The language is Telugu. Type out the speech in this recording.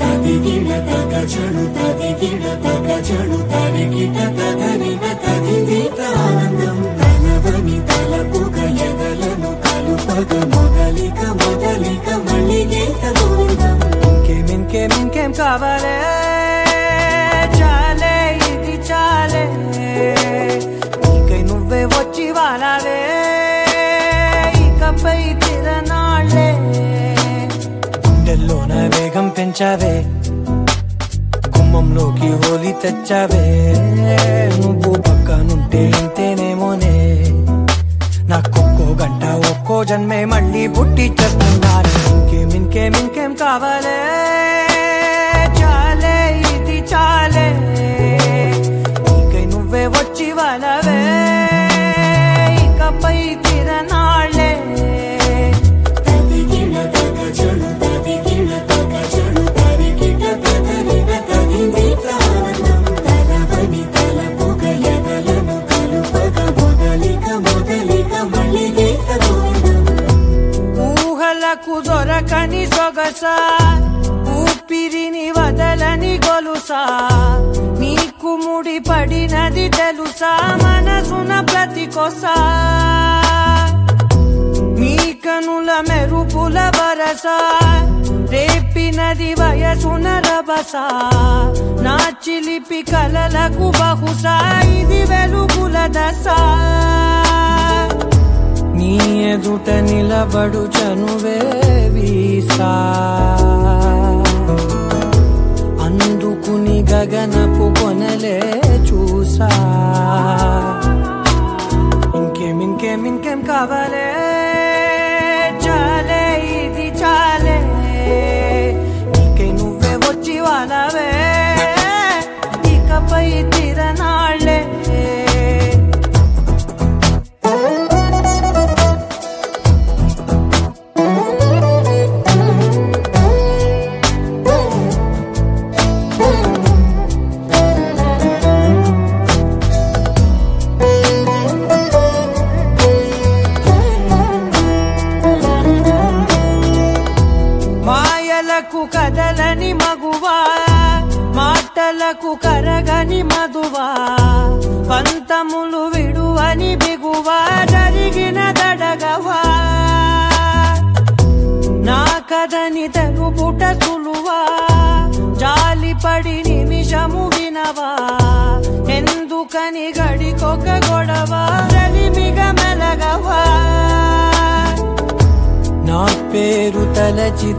తదిగిడ తగచడు తదిగిడ తగచడు తరిగిట తదరిన తదిదీత ఆనందం తలవని తలపుగ ఎదలను కలుపగ మొదలిక మొదలిక మళ్ళీ గీత గోవిందం ఇంకేం ఇంకేం ఇంకేం కావాలే వచ్చి ఇకపై తిరనాళ్ళే గుండెల్లోన వేగం పెంచావే గుమ్మంలోకి హోలీ తెచ్చావే. నువ్వు పక్కనుంటే ఇంతేనేమోనే. నాకొక్కో గంట ఒక్కో జన్మే మళ్ళీ పుట్టి చేస్తున్నాను ఇంకేం ఇంకేం ఇంకేం కావాలే. దొరకని సొగస? ఊపిరిని వదలని గొలుసా? నీకు ముడి పడినది తెలుసా? మనసున ప్రతి కొసా నీ కనుల మెరుపుల వరస? రేపినది వయసున రభస? నా చిలిపి కలలకు బహుశా ఇది వెలుగుల దశ. నీ ఎదుట నిలబడు చనువే వీసా. అందుకుని గగనపు కొనలే చూసా. ఇంకేం ఇంకేం ఇంకేం కావాలే? మాటలకు కదలని మగువా మాటలకు కరగని మధువా పంతములు విడువని బిగువా జరిగిన దడగవా. నా కథని తెలుపుట సులువా జాలిపడి నిమిషము వినవా ఎందుకని గడికొక గొడవ రలిమిగ మెలగవా. నా పేరు తలచి